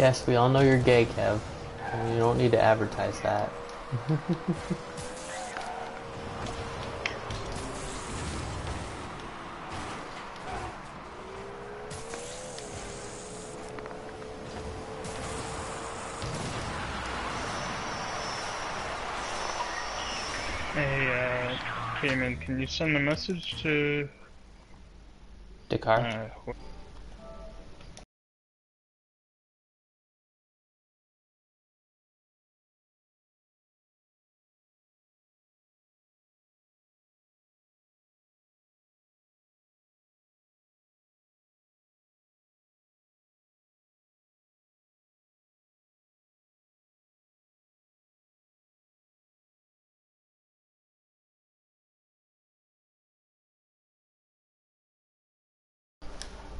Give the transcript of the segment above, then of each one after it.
Yes, we all know you're gay, Kev. You don't need to advertise that. Hey, uh, Cayman, can you send a message to, Dakar? uh,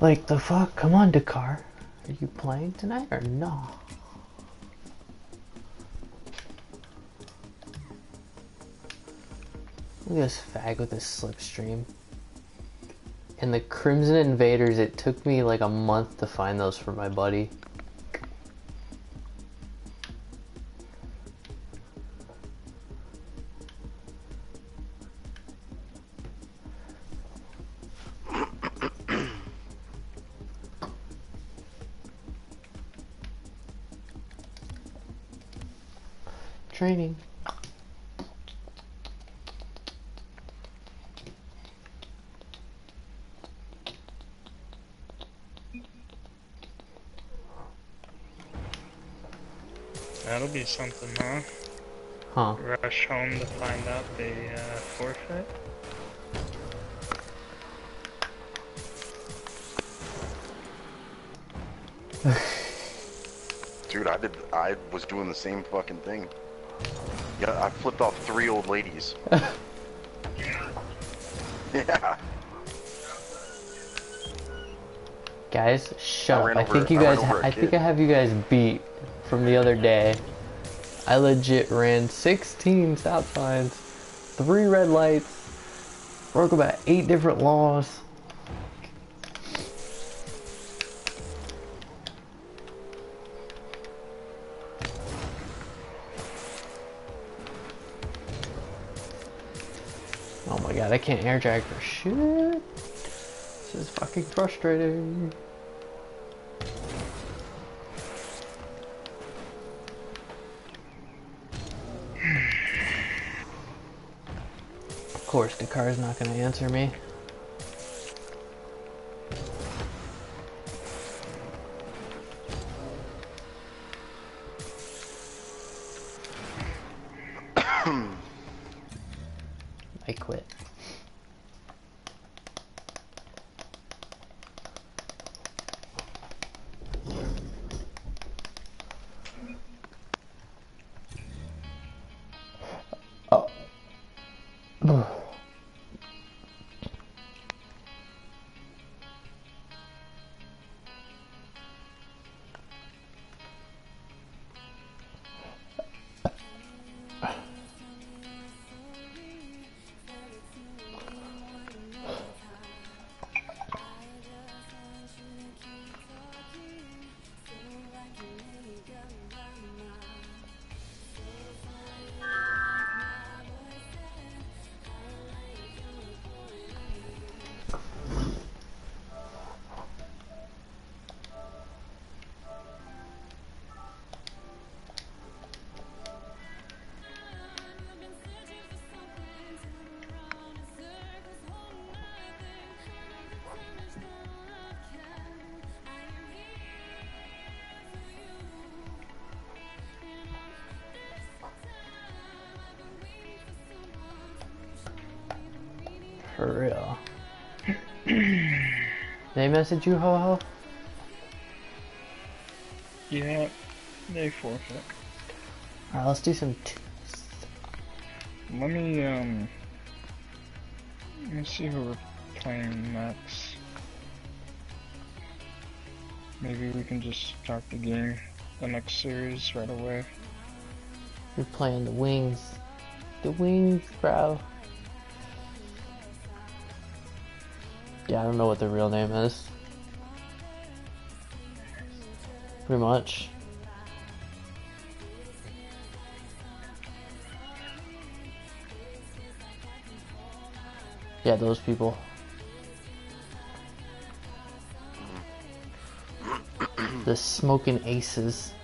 Like the fuck? Come on, Dakar. Are you playing tonight or no? Look at this fag with his slipstream. And the Crimson Invaders, it took me like a month to find those for my buddy. That'll be something, huh? Huh. Rush home to find out they, uh, forfeit? Dude, I did. I was doing the same fucking thing. Yeah, I flipped off three old ladies. yeah. Guys, shut ran up. I think you guys. over a I think. I have you guys beat from the other day. I legit ran 16 stop signs, three red lights, broke about eight different laws. Oh my god, I can't air drag for shit. This is fucking frustrating. Course, the car is not going to answer me. For real. they message you, ho ho? Yeah, they forfeit. Alright, let's do some. T- Let me, um, let me see who we're playing next. Maybe we can just start the game, the next series right away. You're playing the wings. The wings, bro. Yeah, I don't know what the real name is. Pretty much. Yeah, those people. the smoking aces.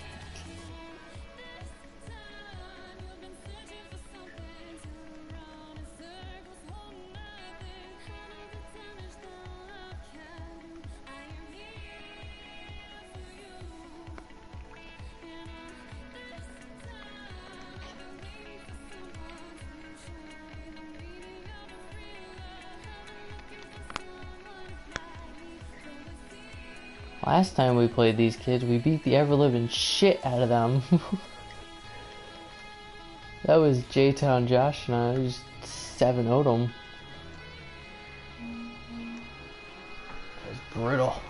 Last time we played these kids, we beat the ever-living shit out of them. that was J-Town Josh and I just 7 0 them. That was brutal.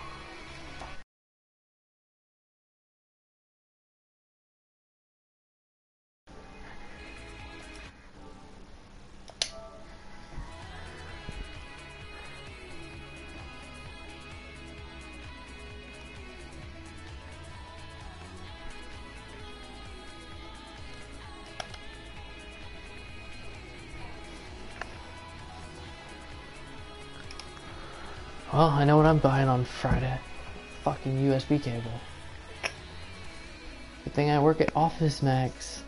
Well, I know what I'm buying on Friday. Fucking USB cable. Good thing I work at Office Max.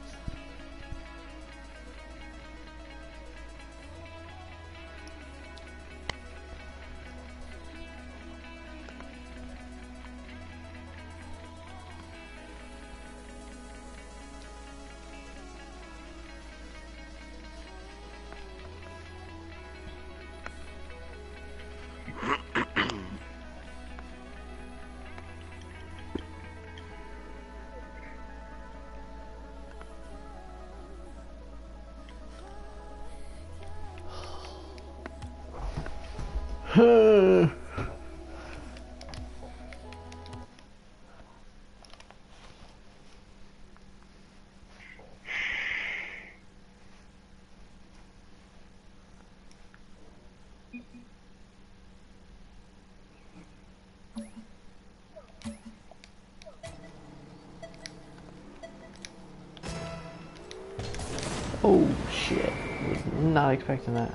Oh shit. Was not expecting that.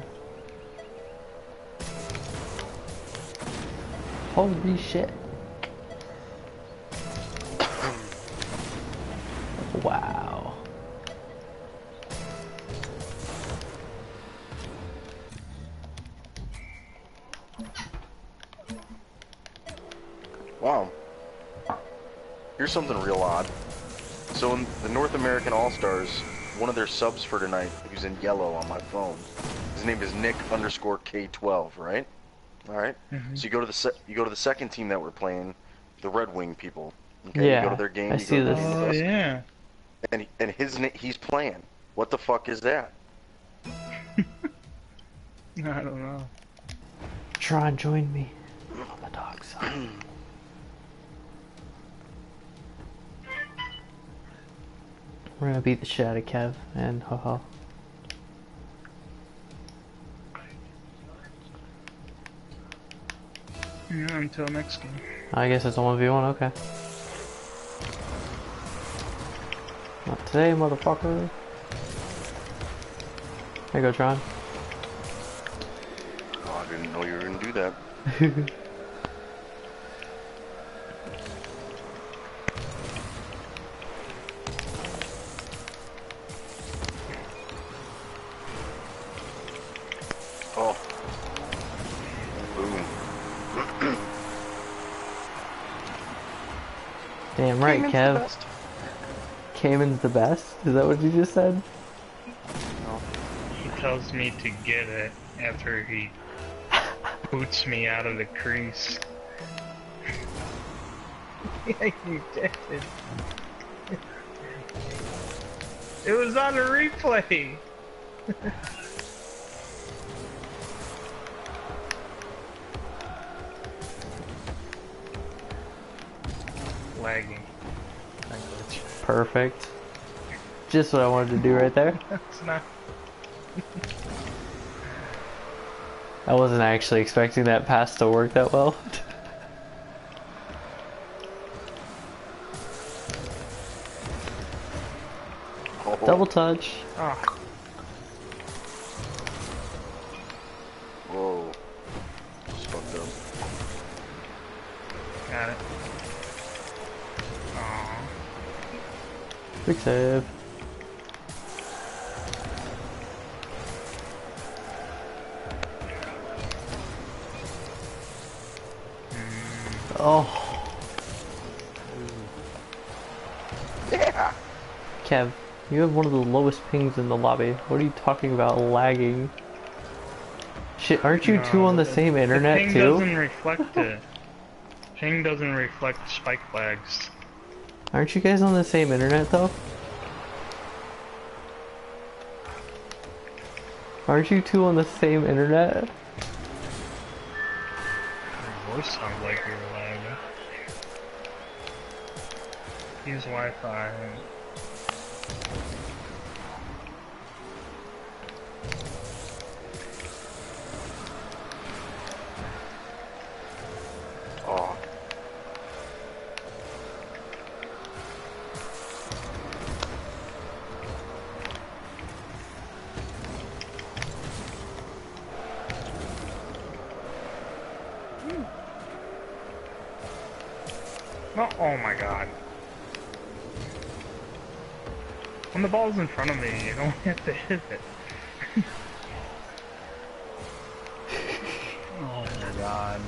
Holy shit. wow. Wow. Here's something real odd. So in the North American All-Stars, one of their subs for tonight, who's in yellow on my phone, his name is Nick underscore K12, right? All right? Mhm. So you go to the se- you go to the second team that we're playing, the Red Wing people. Okay, Yeah, you go to their game. I you see go to the this. game Oh with yeah. And and his na- he's playing. What the fuck is that? I don't know. Try and join me on the dog We're gonna beat the shit out of Kev and haha. Yeah, until next game. I guess it's a 1v1, okay. Not today, motherfucker. There you go, Tron. Oh, I didn't know you were gonna do that. Damn right, the Kev. best. Cayman's the best? Is that what you just said? He tells me to get it after he boots me out of the crease. yeah, you did it. It was on a replay. Perfect. Just what I wanted to do right there. Not... I wasn't actually expecting that pass to work that well. Oh. Double touch. Oh. Whoa. Just fucked up. Got it. Quick save. Oh, Yeah! Kev, you have one of the lowest pings in the lobby. What are you talking about lagging? Shit, aren't you two on the the- same internet the ping too? doesn't reflect it. Ping doesn't reflect spike flags. Aren't you guys on the same internet though? Aren't you two on the same internet? Your voice sounds like you're lagging. Use Wi-Fi. Ball's in front of me, you don't have to hit it. oh my god.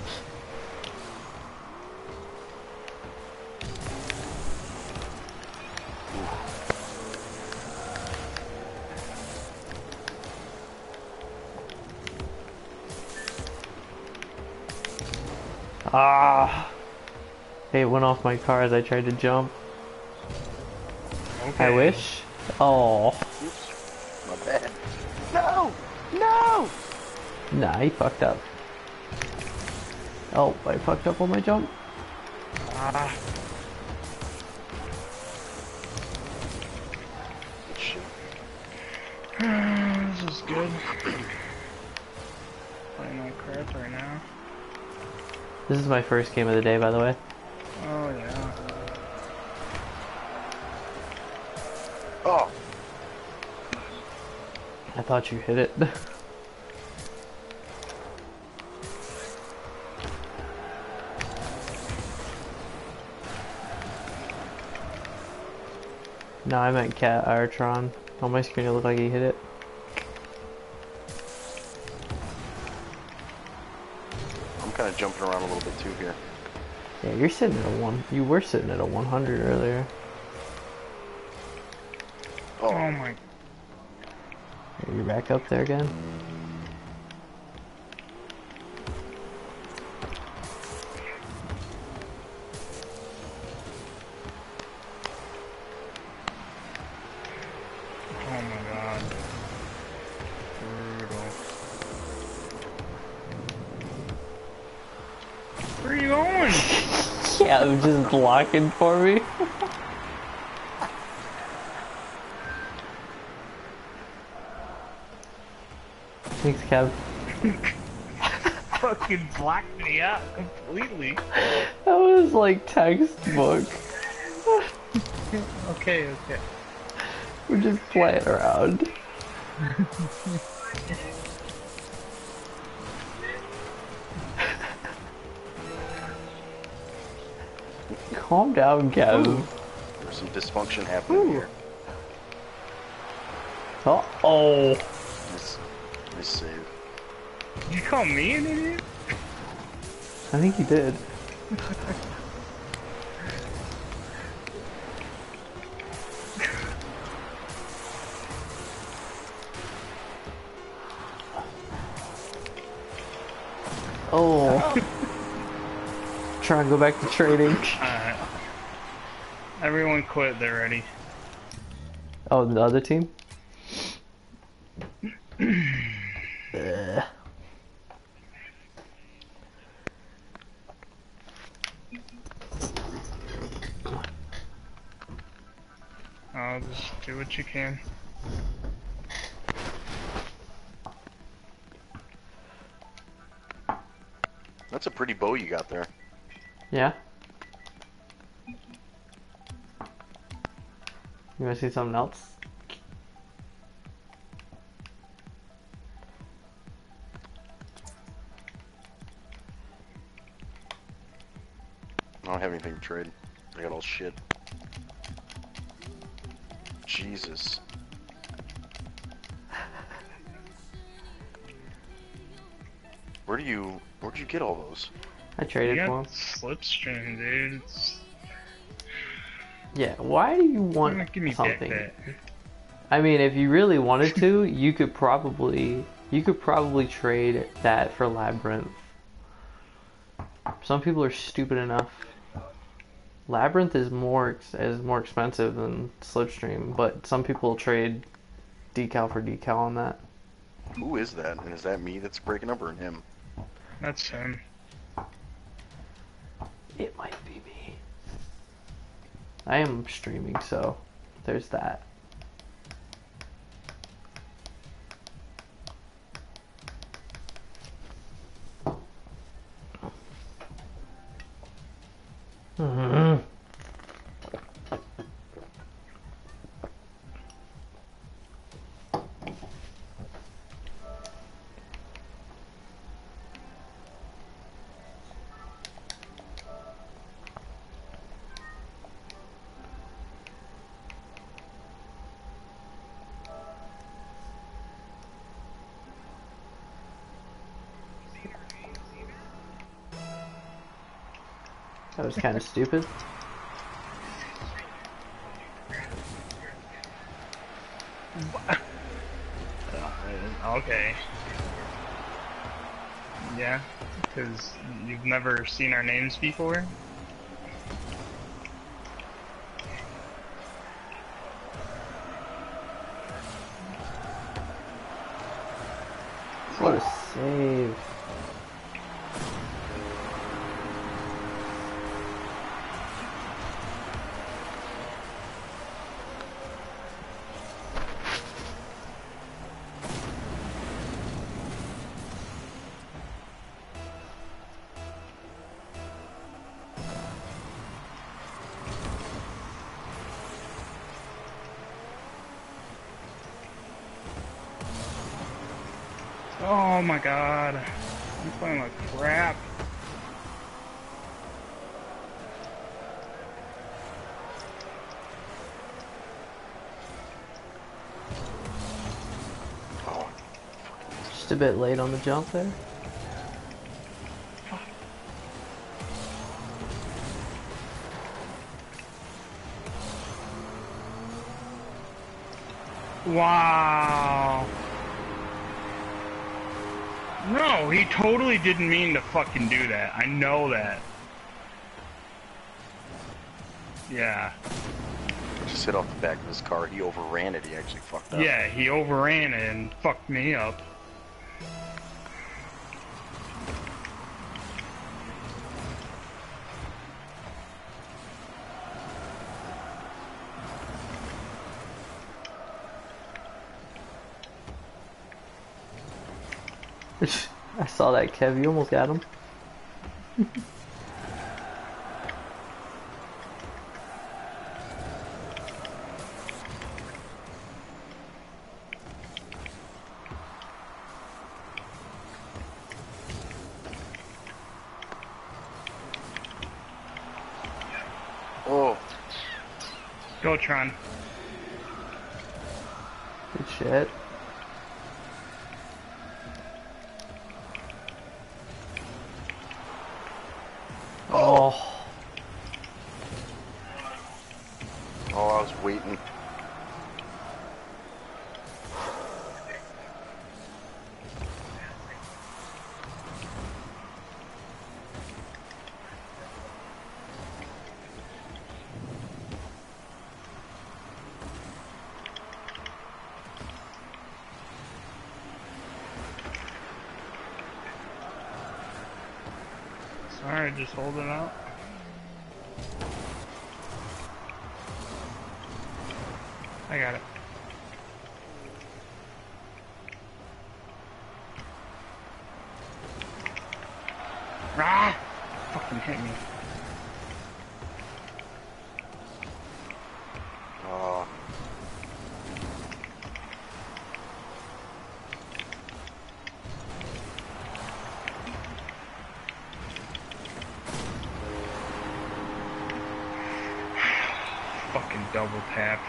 Ah! Hey, it went off my car as I tried to jump. Okay. I wish. Oh, Oops. My bad. No! No! nah, he fucked up. Oh, I fucked up on my jump. Ah, Shit. this is good. Playing like crap right now. This is my first game of the day, by the way. Oh yeah. Oh! I thought you hit it. no, I meant Cat Artron. On my screen, it looked like he hit it. I'm kind of jumping around a little bit too here. Yeah, you're sitting at a one. You were sitting at a 100 earlier. Oh Oh, my. You're back up there again. Oh my god. Where are you going? Yeah, I'm just blocking for me. Thanks, Kev. Fucking blocked me out completely. That was like textbook. Okay, okay. We're just playing around. Calm down, Kev. there's some dysfunction happening here. Uh oh. Nice, nice save. You call me an idiot? I think you did. Oh. Try and go back to trading. Alright. Everyone quit, they're ready. Oh, the other team? you can. That's a pretty bow you got there. Yeah. You wanna see something else? I don't have anything to trade. I got all shit. Jesus. Where do you, where did you get all those? I traded for got him. slipstream, dude. It's, Yeah, why do you want give me something? that. I mean, if you really wanted to, you could probably you could probably trade that for Labyrinth. Some people are stupid enough. Labyrinth is more is more expensive than Slipstream, but some people trade decal for decal on that. Who is that? And is that me that's breaking up or him? That's him. It might be me. I am streaming, so there's that. Was kind of stupid. Uh, okay. Yeah, because you've never seen our names before? What a save. Oh my god. I'm playing like crap. Oh, Just a bit late on the jump there. Wow. No, he totally didn't mean to fucking do that. I know that. Yeah. just hit off the back of his car. He overran it. He actually fucked up. Yeah, he overran it and fucked me up. I saw that, Kev. You almost got him. Oh, Go, Tron. Good shit. Oh, oh, I was waiting. Sorry, just hold it out. Double tap.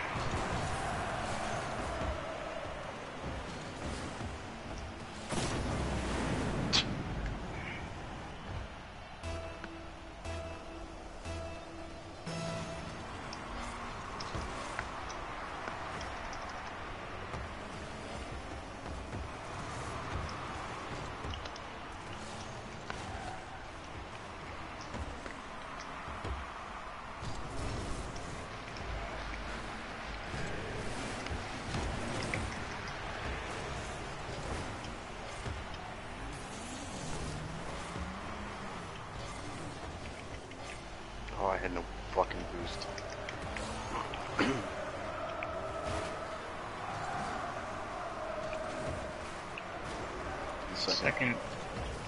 Second.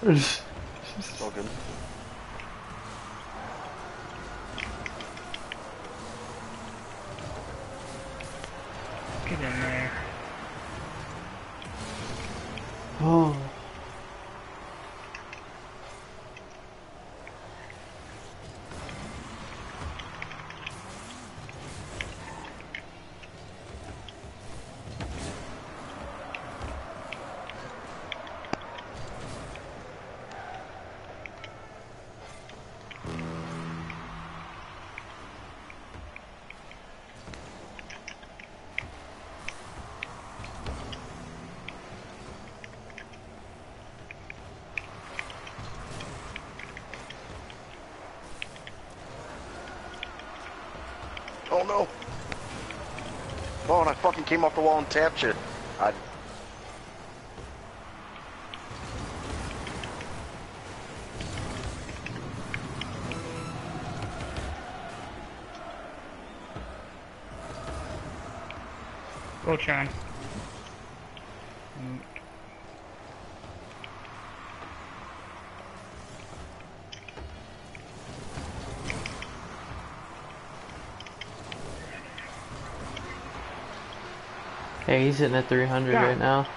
Second. It's all good. Get in there. oh. Oh no! Oh, and I fucking came off the wall and tapped you. I. Voltron. Mm, Hey, he's hitting at 300 Yeah. right now.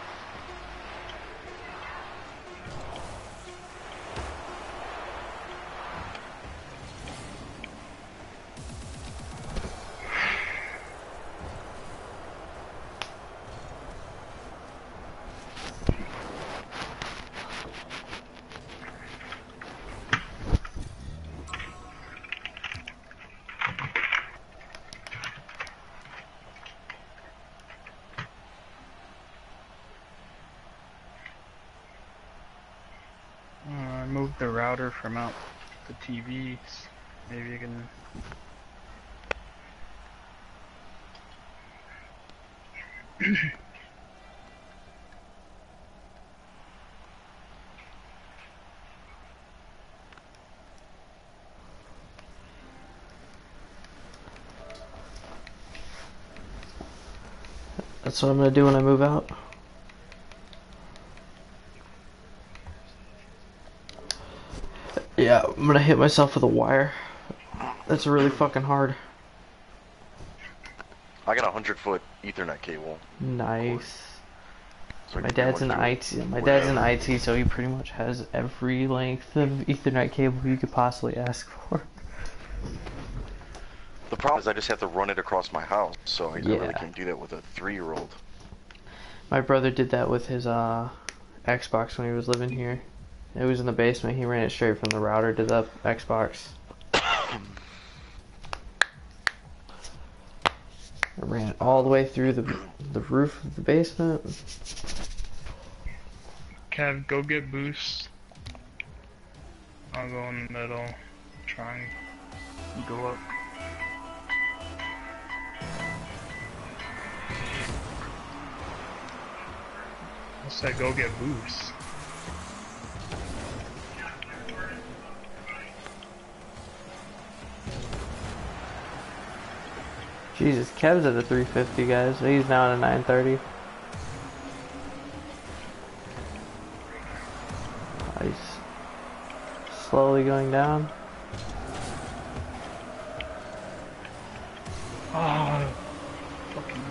I moved the router from out the TVs. Maybe you can. That's what I'm gonna do when I move out. Yeah, I'm gonna hit myself with a wire. That's really fucking hard. I got a hundred foot Ethernet cable. Nice. So My dad's in IT. My dad's in IT, so he pretty much has every length of Ethernet cable you could possibly ask for. The problem is I just have to run it across my house, so I really can't do that with a three-year-old. My brother did that with his uh Xbox when he was living here. It was in the basement. He ran it straight from the router to the Xbox. I ran it all the way through the the roof of the basement. Kev, go get boost. I'll go in the middle. Try and go up. I said go get boost. Jesus, Kev's at a 350, guys. He's now at a 930. Oh, He's slowly going down. Oh, fucking.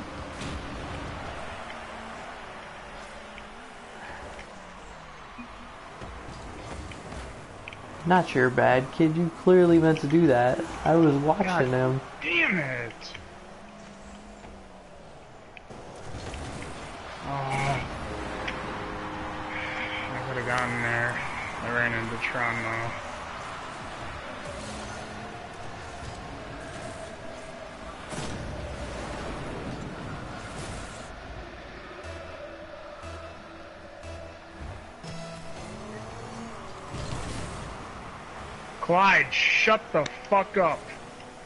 Not your bad, kid. You clearly meant to do that. I was watching God. him. Damn it! Gotten there. I ran into Tron though. Clyde, shut the fuck up.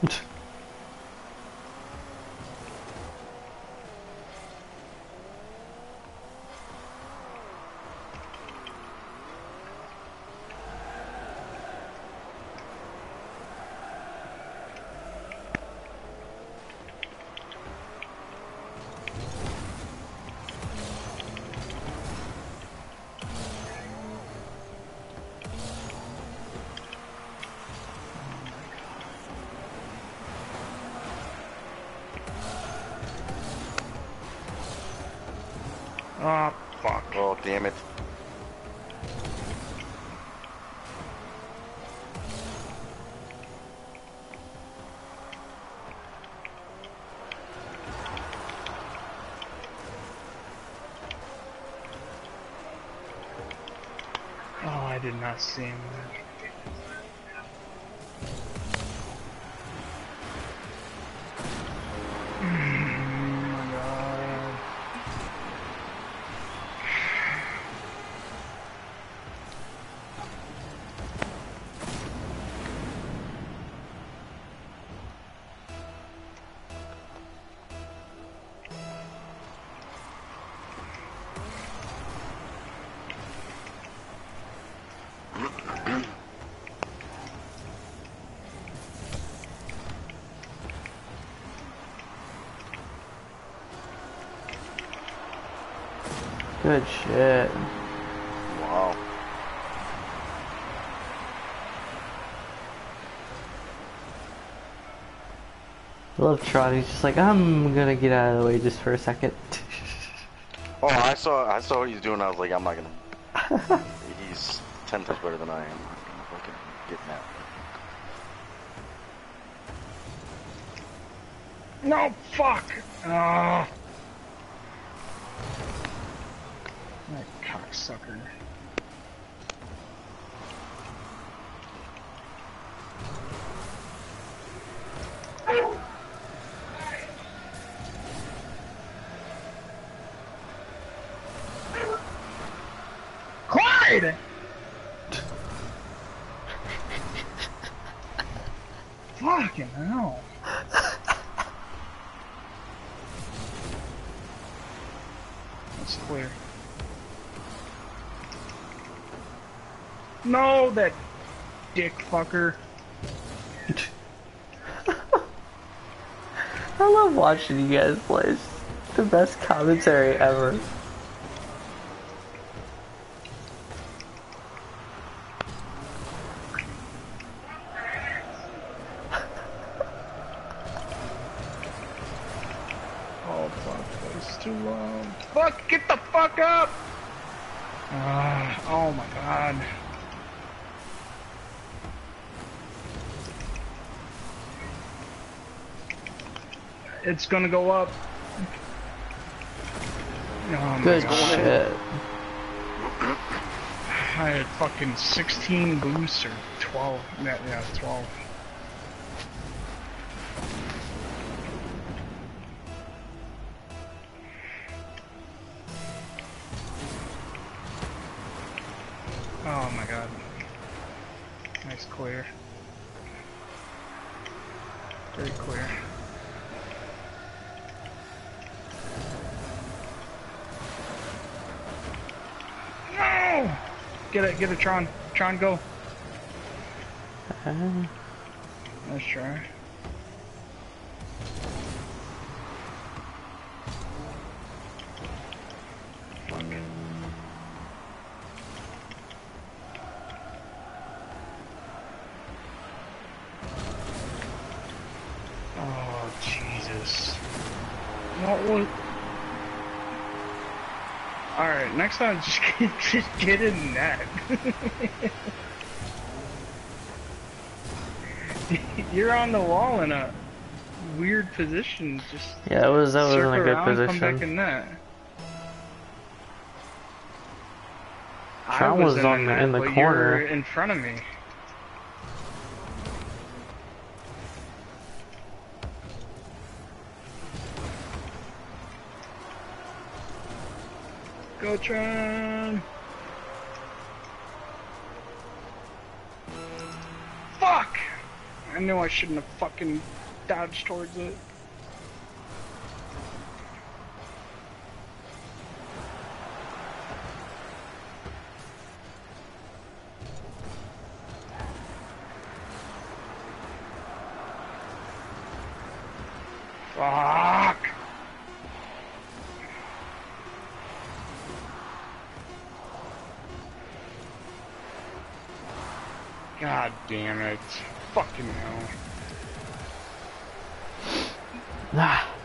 Oh, fuck. Oh, damn it. Oh, I did not see him. Oh Good shit. Wow. I love Tron. He's just like, I'm gonna get out of the way just for a second. Oh, I saw I saw what he's doing. I was like, I'm not gonna. he's ten times better than I am. I'm gonna fucking getting out. No, fuck! Oh. That cocksucker. Clyde! Fucking hell. That's clear. No, that dick fucker. I love watching you guys play. It's the best commentary ever. Oh fuck, that's too long. Fuck, get the fuck up! Ah, oh my god. It's gonna go up. Oh my Good shit. I had fucking 16 boosts or 12. Yeah, yeah, 12. Oh my god. Nice clear. Very clear. No! Get it, get it, Tron. Tron, go. Uh, Nice try. Oh, Jesus. What was... Alright, next time just get, just get in net. You're on the wall in a weird position, just yeah, that was that was in a good around, come back position. in. I Tron was was in on the net, in the corner. In front of me. Go Tron! Fuck! I knew I shouldn't have fucking dodged towards it. Ah.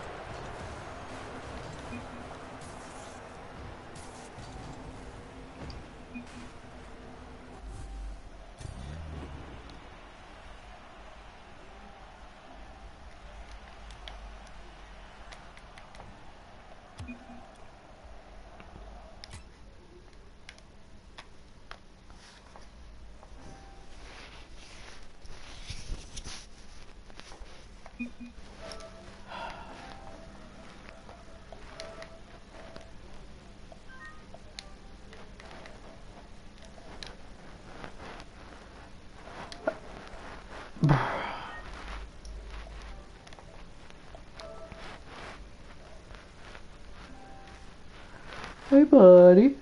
Hey, buddy.